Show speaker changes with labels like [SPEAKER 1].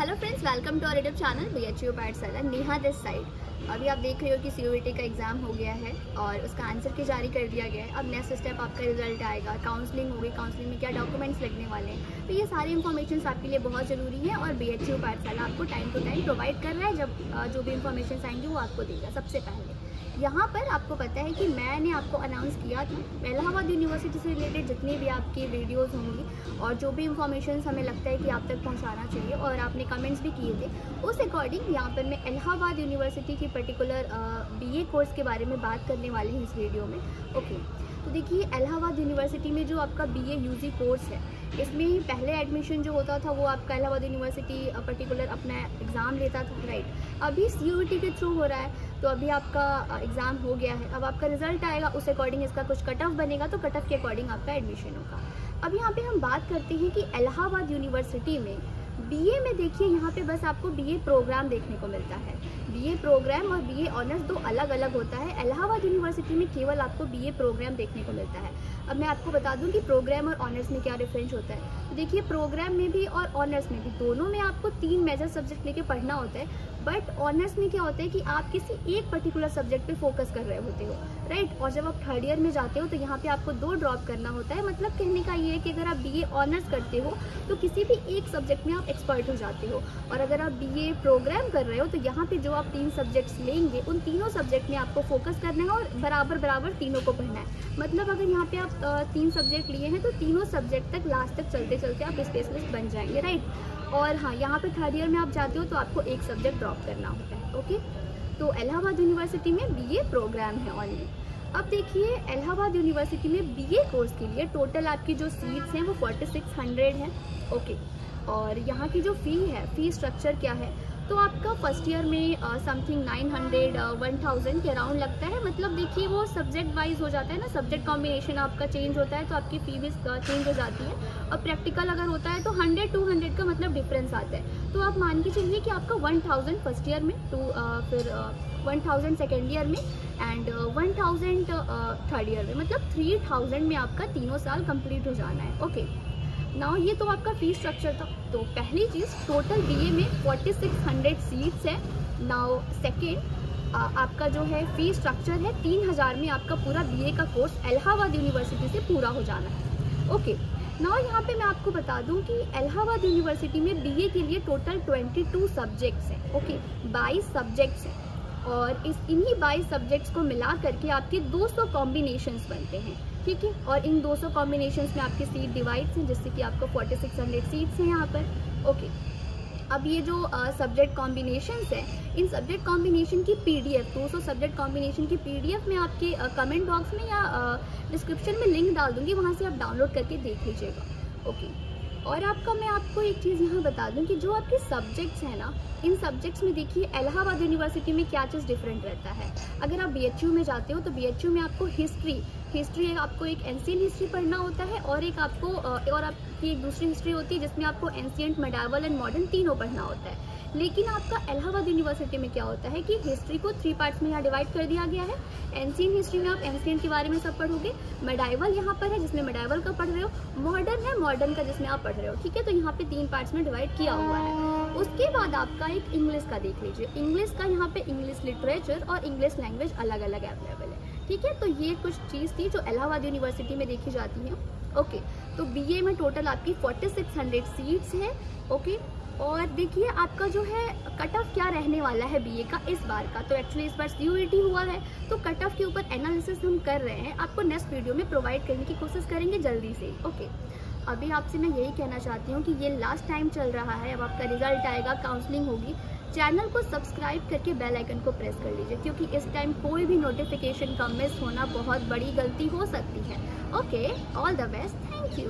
[SPEAKER 1] Hello friends welcome to YouTube channel B H U Pathshala Neha this side अभी आप देख रहे हो कि सी का एग्ज़ाम हो गया है और उसका आंसर की जारी कर दिया गया है। अब नेक्स्ट स्टेप आपका रिज़ल्ट आएगा। काउंसलिंग होगी। काउंसलिंग में क्या डॉक्यूमेंट्स लगने वाले हैं? तो ये सारी इन्फॉर्मेशन आपके लिए बहुत ज़रूरी है और बी एच पाठशाला आपको टाइम टू टाइम प्रोवाइड कर रहा है जब जो भी इन्फॉर्मेशन आएँगी वो आपको देगा सबसे पहले। यहाँ पर आपको पता है कि मैंने आपको अनाउंस किया था, इलाहाबाद यूनिवर्सिटी से रिलेटेड जितनी भी आपकी वीडियोस होंगी और जो भी इंफॉर्मेशन हमें लगता है कि आप तक पहुँचाना चाहिए और आपने कमेंट्स भी किए थे, उस अकॉर्डिंग यहाँ पर मैं इलाहाबाद यूनिवर्सिटी की पर्टिकुलर बीए कोर्स के बारे में बात करने वाली हूँ इस वीडियो में। ओके तो देखिए, इलाहाबाद यूनिवर्सिटी में जो आपका बी ए कोर्स है, इसमें ही पहले एडमिशन जो होता था वो आपका इलाहाबाद यूनिवर्सिटी पर्टिकुलर अपना एग्ज़ाम लेता था राइट अभी सी के थ्रू हो रहा है तो अभी आपका एग्ज़ाम हो गया है। अब आपका रिज़ल्ट आएगा, उस अकॉर्डिंग इसका कुछ कट ऑफ़ बनेगा तो कट ऑफ़ के अकॉर्डिंग आपका एडमिशन होगा। अब यहाँ पे हम बात करते हैं कि इलाहाबाद यूनिवर्सिटी में बीए में देखिए, यहाँ पे बस आपको बीए प्रोग्राम देखने को मिलता है। बीए प्रोग्राम और बीए ऑनर्स दो अलग अलग होता है। इलाहाबाद यूनिवर्सिटी में केवल आपको बीए प्रोग्राम देखने को मिलता है। अब मैं आपको बता दूँ कि प्रोग्राम और ऑनर्स में क्या डिफरेंस होता है। तो देखिए प्रोग्राम में भी और ऑनर्स में भी दोनों में आपको तीन मेजर सब्जेक्ट लेके पढ़ना होता है। बट ऑनर्स में क्या होता है कि आप किसी एक पर्टिकुलर सब्जेक्ट पे फोकस कर रहे होते हो राइट और जब आप थर्ड ईयर में जाते हो तो यहाँ पे आपको दो ड्रॉप करना होता है। मतलब कहने का ये है कि अगर आप बी ऑनर्स करते हो तो किसी भी एक सब्जेक्ट में आप एक्सपर्ट हो जाते हो। और अगर आप बीए प्रोग्राम कर रहे हो तो यहाँ पर जो आप तीन सब्जेक्ट्स लेंगे, उन तीनों सब्जेक्ट में आपको फोकस करना है और बराबर बराबर तीनों को पढ़ना है। मतलब अगर यहाँ पे आप तीन सब्जेक्ट लिए हैं तो तीनों सब्जेक्ट तक लास्ट तक चलते चलते आप स्पेशलिस्ट बन जाएँगे राइट और हाँ यहाँ पे थर्ड ईयर में आप जाते हो तो आपको एक सब्जेक्ट ड्रॉप करना होता है ओके तो इलाहाबाद यूनिवर्सिटी में बीए प्रोग्राम है ऑनली अब देखिए, इलाहाबाद यूनिवर्सिटी में बीए कोर्स के लिए टोटल आपकी जो सीट्स हैं वो फोर्टी सिक्स हंड्रेड है ओके और यहाँ की जो फ़ी है फ़ी स्ट्रक्चर क्या है? तो आपका फ़र्स्ट ईयर में something nine hundred one thousand के अराउंड लगता है। मतलब देखिए, वो सब्जेक्ट वाइज हो जाता है ना सब्जेक्ट कॉम्बिनेशन आपका चेंज होता है तो आपकी फ़ी भी चेंज हो जाती है। और प्रैक्टिकल अगर होता है तो हंड्रेड टू डिफरेंस आता है। तो आप मान के चलिए कि आपका वन थाउज़ेंड फ़र्स्ट ईयर में टू फिर वन थाउज़ेंड सेकेंड ईयर में and one thousand third year में मतलब थ्री थाउज़ेंड में आपका तीनों साल कंप्लीट हो जाना है। ओके. नाउ ये तो आपका फ़ीस स्ट्रक्चर था। तो पहली चीज़ टोटल बीए में 4600 सीट्स है। नाउ सेकेंड आपका जो है फ़ीस स्ट्रक्चर है, तीन हज़ार में आपका पूरा बीए का कोर्स इलाहाबाद यूनिवर्सिटी से पूरा हो जाना है। ओके नाउ यहाँ पे मैं आपको बता दूँ कि इलाहाबाद यूनिवर्सिटी में बीए के लिए टोटल 22 सब्जेक्ट्स हैं ओके 22 सब्जेक्ट्स हैं और इस इन्हीं बाईस सब्जेक्ट्स को मिला करके आपके 200 कॉम्बिनेशंस बनते हैं, ठीक है? और इन 200 कॉम्बिनेशंस में आपकी सीट डिवाइड्स हैं, जिससे कि आपको 4600 सीट्स हैं यहाँ पर ओके अब ये जो सब्जेक्ट कॉम्बिनेशन है, इन सब्जेक्ट कॉम्बिनेशन की पीडीएफ 200 सब्जेक्ट कॉम्बिनेशन की पी डी एफ़ मैं आपके कमेंट बॉक्स में या डिस्क्रिप्शन में लिंक डाल दूँगी, वहाँ से आप डाउनलोड करके देख लीजिएगा। ओके और आपका मैं आपको एक चीज़ यहाँ बता दूँ कि जो आपके सब्जेक्ट्स हैं ना, इन सब्जेक्ट्स में देखिए, इलाहाबाद यूनिवर्सिटी में क्या चीज़ डिफरेंट रहता है। अगर आप बीएचयू में जाते हो तो बीएचयू में आपको हिस्ट्री हिस्ट्री आपको एक एंशियन हिस्ट्री पढ़ना होता है और एक आपको और आपकी एक दूसरी हिस्ट्री होती है जिसमें आपको एंशियंट मेडावल एंड मॉडर्न तीनों पढ़ना होता है। लेकिन आपका इलाहाबाद यूनिवर्सिटी में क्या होता है कि हिस्ट्री को थ्री पार्ट्स में यहाँ डिवाइड कर दिया गया है। एंशियन हिस्ट्री में आप एंशियन के बारे में सब पढ़ोगे मेडाइवल यहाँ पर है जिसमें मेडाइवल का पढ़ रहे हो मॉडर्न है मॉडर्न का जिसमें आप पढ़ रहे हो, ठीक है? तो यहाँ पे तीन पार्ट्स में डिवाइड किया हुआ है। उसके बाद आपका एक इंग्लिश का देख लीजिए। इंग्लिश का यहाँ पे इंग्लिश लिटरेचर और इंग्लिश लैंग्वेज अलग अलग अवेलेबल है, ठीक है? तो ये कुछ चीज़ थी जो इलाहाबाद यूनिवर्सिटी में देखी जाती है। ओके तो बीए में टोटल आपकी 4600 सीट्स हैं। ओके और देखिए आपका जो है कट ऑफ़ क्या रहने वाला है बीए का इस बार का? तो एक्चुअली इस बार सी हुआ है। तो कट ऑफ़ के ऊपर एनालिसिस हम कर रहे हैं। आपको नेक्स्ट वीडियो में प्रोवाइड करने की कोशिश करेंगे जल्दी से। ओके अभी आपसे मैं यही कहना चाहती हूँ कि ये लास्ट टाइम चल रहा है, अब आपका रिज़ल्ट आएगा काउंसलिंग होगी। चैनल को सब्सक्राइब करके बेल आइकन को प्रेस कर लीजिए, क्योंकि इस टाइम कोई भी नोटिफिकेशन का मिस होना बहुत बड़ी गलती हो सकती है। Okay all the best thank you